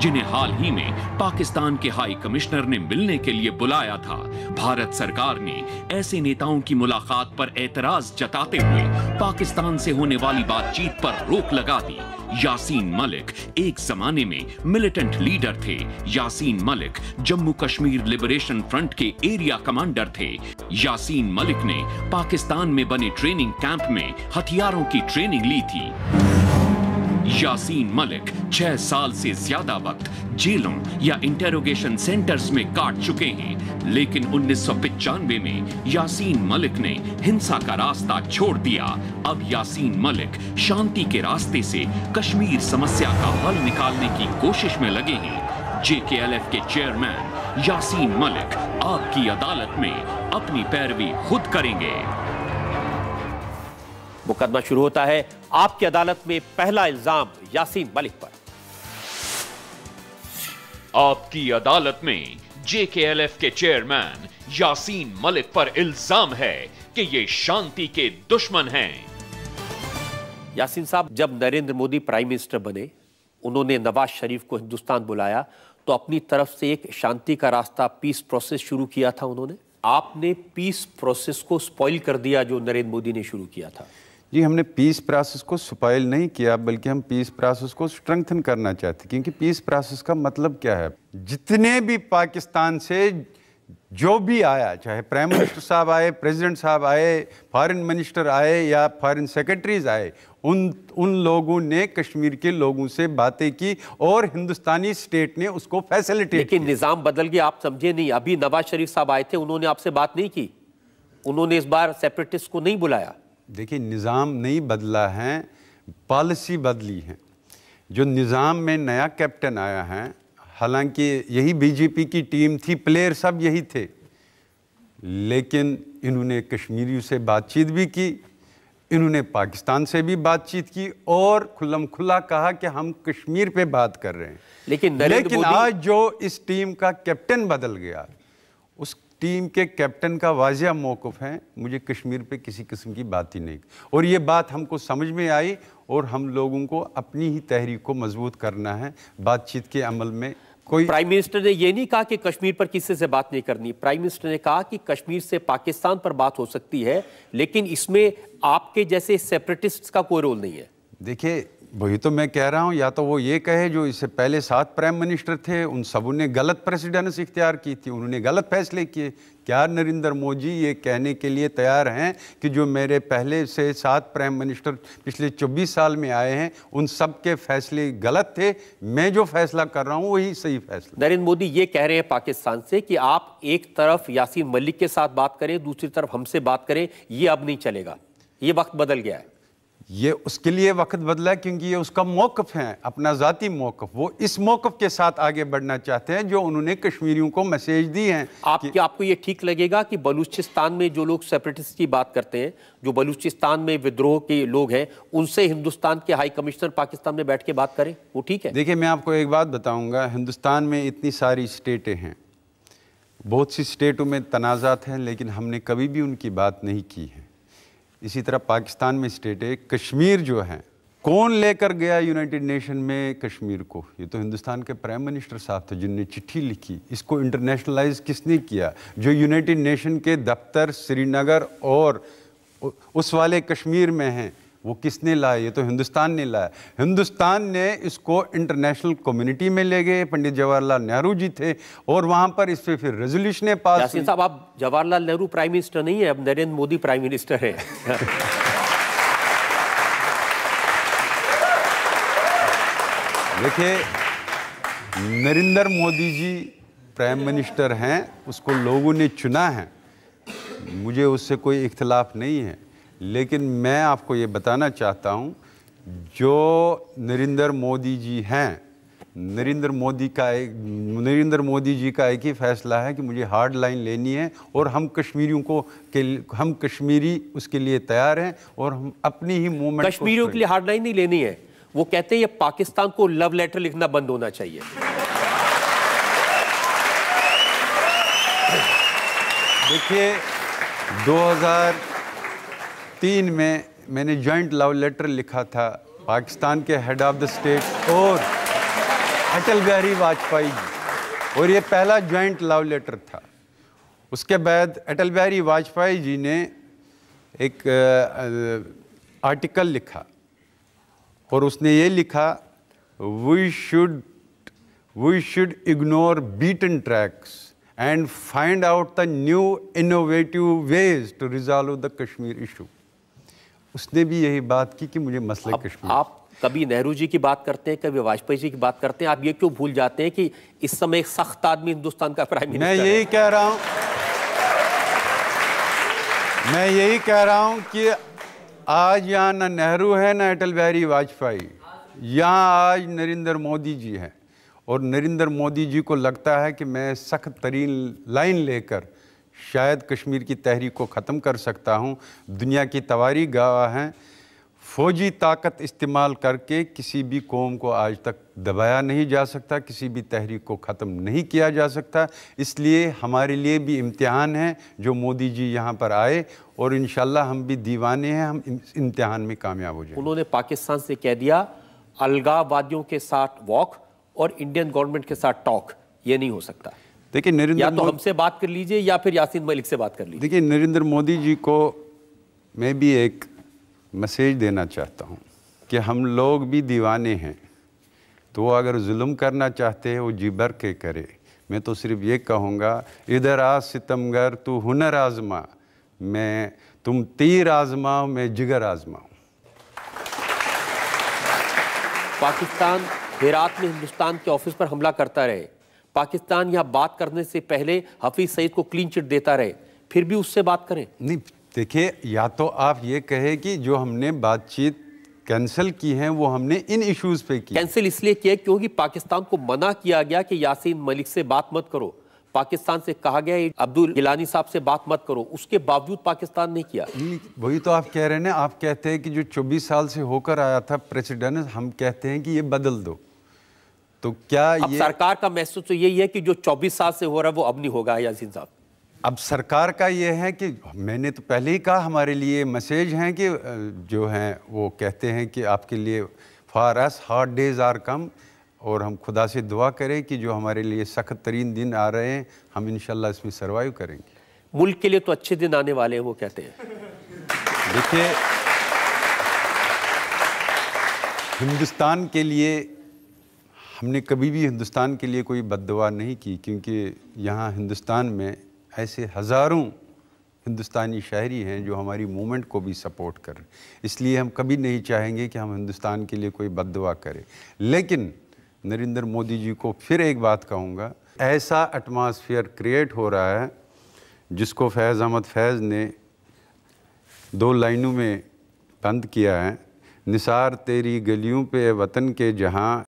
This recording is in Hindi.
जिन्हें हाल ही में पाकिस्तान के हाई कमिश्नर ने मिलने के लिए बुलाया था। भारत सरकार ने ऐसे नेताओं की मुलाकात पर एतराज़ जताते हुए पाकिस्तान से होने वाली बातचीत पर रोक लगा दी। यासीन मलिक एक जमाने में मिलिटेंट लीडर थे। यासीन मलिक जम्मू कश्मीर लिबरेशन फ्रंट के एरिया कमांडर थे। यासीन मलिक ने पाकिस्तान में बने ट्रेनिंग कैंप में हथियारों की ट्रेनिंग ली थी। यासीन मलिक छह साल से ज़्यादा वक्त जेलों या इंटेरोगेशन सेंटर्स में काट चुके हैं। लेकिन उन्नीस में यासीन मलिक ने हिंसा का रास्ता छोड़ दिया। अब यासीन मलिक शांति के रास्ते से कश्मीर समस्या का हल निकालने की कोशिश में लगे हैं। जेकेएलएफ के चेयरमैन यासीन मलिक आपकी अदालत में अपनी पैरवी खुद करेंगे। मुकदमा शुरू होता है। आपकी अदालत में पहला इल्ज़ाम यासीन मलिक पर। आपकी अदालत में जेकेएलएफ के चेयरमैन यासीन मलिक पर इल्ज़ाम है कि ये शांति के दुश्मन हैं। यासीन साहब जब नरेंद्र मोदी प्राइम मिनिस्टर बने उन्होंने नवाज़ शरीफ को हिंदुस्तान बुलाया तो अपनी तरफ़ से एक शांति का रास्ता पीस प्रोसेस शुरू किया था उन्होंने। आपने पीस प्रोसेस को स्पॉइल कर दिया जो नरेंद्र मोदी ने शुरू किया था। जी हमने पीस प्रोसेस को सुपाइल नहीं किया बल्कि हम पीस प्रोसेस को स्ट्रेंथन करना चाहते क्योंकि पीस प्रोसेस का मतलब क्या है? जितने भी पाकिस्तान से जो भी आया चाहे प्राइम मिनिस्टर साहब आए प्रेसिडेंट साहब आए फॉरेन मिनिस्टर आए या फॉरेन सेक्रेटरीज आए उन उन लोगों ने कश्मीर के लोगों से बातें की और हिंदुस्तानी स्टेट ने उसको फैसिलिटेट लेकिन निज़ाम बदल गया आप समझे नहीं अभी नवाज़ शरीफ साहब आए थे उन्होंने आपसे बात नहीं की। उन्होंने इस बार सेपरेटिस्ट को नहीं बुलाया। देखिए निज़ाम नहीं बदला है पॉलिसी बदली है। जो निज़ाम में नया कैप्टन आया है हालाँकि यही बीजेपी की टीम थी प्लेयर सब यही थे लेकिन इन्होंने कश्मीरियों से बातचीत भी की इन्होंने पाकिस्तान से भी बातचीत की और खुल्लम खुला कहा कि हम कश्मीर पे बात कर रहे हैं। लेकिन लेकिन आज जो इस टीम का कैप्टन बदल गया उस टीम के कैप्टन का वाजिया मौकफ है मुझे कश्मीर पे किसी किस्म की बात ही नहीं। और ये बात हमको समझ में आई और हम लोगों को अपनी ही तहरीक को मज़बूत करना है बातचीत के अमल में कोई प्राइम मिनिस्टर ने यह नहीं कहा कि कश्मीर पर किसी से बात नहीं करनी। प्राइम मिनिस्टर ने कहा कि कश्मीर से पाकिस्तान पर बात हो सकती है लेकिन इसमें आपके जैसे सेपरेटिस्ट का कोई रोल नहीं है। देखिए वही तो मैं कह रहा हूँ, या तो वो ये कहे जो इससे पहले सात प्राइम मिनिस्टर थे, उन सबों ने गलत प्रेसिडेंस इख्तियार की थी, उन्होंने गलत फैसले किए। क्या नरेंद्र मोदी ये कहने के लिए तैयार हैं कि जो मेरे पहले से सात प्राइम मिनिस्टर पिछले 24 साल में आए हैं, उन सब के फैसले गलत थे? मैं जो फैसला कर रहा हूँ, वही सही फैसला। नरेंद्र मोदी ये कह रहे हैं पाकिस्तान से कि आप एक तरफ़ यासीन मलिक के साथ बात करें, दूसरी तरफ़ हमसे बात करें, ये अब नहीं चलेगा। ये वक्त बदल गया है। ये उसके लिए वक्त बदला है क्योंकि ये उसका मौकफ है अपना ज़ाती मौकफ। वो इस मौकफ के साथ आगे बढ़ना चाहते हैं जो उन्होंने कश्मीरियों को मैसेज दी हैं आप कि... आपको ये ठीक लगेगा कि बलूचिस्तान में जो लोग सेपरेटिस्ट की बात करते हैं जो बलूचिस्तान में विद्रोह के लोग हैं उनसे हिंदुस्तान के हाई कमिश्नर पाकिस्तान में बैठ के बात करें? वो ठीक है? देखिए मैं आपको एक बात बताऊँगा हिंदुस्तान में इतनी सारी स्टेटें हैं। बहुत सी स्टेटों में तनाज़ात हैं लेकिन हमने कभी भी उनकी बात नहीं की है। इसी तरह पाकिस्तान में स्टेट है, कश्मीर जो है, कौन लेकर गया यूनाइटेड नेशन में कश्मीर को? ये तो हिंदुस्तान के प्राइम मिनिस्टर साहब थे जिनने चिट्ठी लिखी। इसको इंटरनेशनलाइज किसने किया? जो यूनाइटेड नेशन के दफ्तर, श्रीनगर और उस वाले कश्मीर में हैं वो किसने लाया? ये तो हिंदुस्तान ने लाया। हिंदुस्तान ने इसको इंटरनेशनल कम्युनिटी में ले गए पंडित जवाहरलाल नेहरू जी थे और वहाँ पर इस पर फिर रेजोल्यूशन पास साहब आप जवाहरलाल नेहरू प्राइम मिनिस्टर नहीं है अब नरेंद्र मोदी प्राइम मिनिस्टर है। देखिए नरेंद्र मोदी जी प्राइम मिनिस्टर हैं उसको लोगों ने चुना है। मुझे उससे कोई इख्तलाफ नहीं है। लेकिन मैं आपको ये बताना चाहता हूँ जो नरेंद्र मोदी जी हैं नरेंद्र मोदी का एक नरेंद्र मोदी जी का एक ही फैसला है कि मुझे हार्ड लाइन लेनी है और हम कश्मीरियों को के हम कश्मीरी उसके लिए तैयार हैं और हम अपनी ही मूवमेंट कश्मीरियों के लिए हार्ड लाइन नहीं लेनी है। वो कहते हैं ये पाकिस्तान को लव लेटर लिखना बंद होना चाहिए। देखिए 2000 तीन में मैंने जॉइंट लव लेटर लिखा था पाकिस्तान के हेड ऑफ़ द स्टेट और अटल बिहारी वाजपेयी जी। और ये पहला जॉइंट लव लेटर था। उसके बाद अटल बिहारी वाजपेयी जी ने एक आर्टिकल लिखा। और उसने ये लिखा we should we should ignore beaten tracks and find out the new innovative ways to resolve the Kashmir issue उसने भी यही बात की कि मुझे मसले कश्मीर। आप कभी नेहरू जी की बात करते हैं कभी वाजपेयी जी की बात करते हैं आप ये क्यों भूल जाते हैं कि इस समय एक सख्त आदमी हिंदुस्तान का प्राइम मिनिस्टर मैं यही कह रहा हूँ मैं यही कह रहा हूँ कि आज यहाँ ना नेहरू है ना अटल बिहारी वाजपेयी। यहाँ आज नरेंद्र मोदी जी हैं। और नरेंद्र मोदी जी को लगता है कि मैं सख्त तरीन लाइन लेकर शायद कश्मीर की तहरीक को ख़त्म कर सकता हूँ। दुनिया की तवारी गवाह हैं। फौजी ताकत इस्तेमाल करके किसी भी कौम को आज तक दबाया नहीं जा सकता, किसी भी तहरीक को ख़त्म नहीं किया जा सकता। इसलिए हमारे लिए भी इम्तिहान है जो मोदी जी यहाँ पर आए और इन हम भी दीवाने हैं, हम इम्तिहान में कामयाब हो जाए उन्होंने पाकिस्तान से कह दिया, अलगाववादियों के साथ वॉक और इंडियन गवर्नमेंट के साथ टॉक, ये नहीं हो सकता। देखिए नरेंद्र या तो हमसे बात कर लीजिए या फिर यासीन मलिक से बात कर लीजिए। देखिए नरेंद्र मोदी जी को मैं भी एक मैसेज देना चाहता हूँ कि हम लोग भी दीवाने हैं। तो वो अगर जुल्म करना चाहते हैं वो जी भर के करे। मैं तो सिर्फ़ ये कहूँगा इधर आ सितमगर तू हुनर आजमा। मैं तुम तीर आजमाओ मैं जिगर आजमाऊँ पाकिस्तान हेरात में हिंदुस्तान के ऑफ़िस पर हमला करता रहे। पाकिस्तान यहाँ बात करने से पहले हफीज सईद को क्लीन चिट देता रहे। फिर भी उससे बात करें। नहीं देखिए या तो आप ये कहे कि जो हमने बातचीत कैंसिल की है वो हमने इन इश्यूज़ पे की। कैंसिल इसलिए किया क्योंकि पाकिस्तान को मना किया गया कि यासीन मलिक से बात मत करो। पाकिस्तान से कहा गया अब्दुल गिलानी साहब से बात मत करो। उसके बावजूद पाकिस्तान ने किया। वही तो आप कह रहे हैं ना आप कहते हैं कि जो 24 साल से होकर आया था प्रेसिडेंट हम कहते हैं कि ये बदल दो। तो क्या अब ये सरकार का मैसेज तो यही है कि जो 24 साल से हो रहा है वो अब नहीं होगा यासीन साहब? अब सरकार का ये है कि मैंने तो पहले ही कहा हमारे लिए मैसेज हैं कि जो हैं वो कहते हैं कि आपके लिए far as hard days are come और हम खुदा से दुआ करें कि जो हमारे लिए सख्त तरीन दिन आ रहे हैं हम इन इसमें सर्वाइव करेंगे। मुल्क के लिए तो अच्छे दिन आने वाले हैं वो कहते हैं। देखिए हिंदुस्तान के लिए हमने कभी भी हिंदुस्तान के लिए कोई बददुआ नहीं की, क्योंकि यहाँ हिंदुस्तान में ऐसे हज़ारों हिंदुस्तानी शायरी हैं जो हमारी मूवमेंट को भी सपोर्ट कर इसलिए हम कभी नहीं चाहेंगे कि हम हिंदुस्तान के लिए कोई बददुआ करें। लेकिन नरेंद्र मोदी जी को फिर एक बात कहूँगा, ऐसा एटमॉस्फेयर क्रिएट हो रहा है, जिसको फैज़ अहमद फैज़ ने दो लाइनों में बंद किया है, निसार तेरी गलियों पे वतन के जहाँ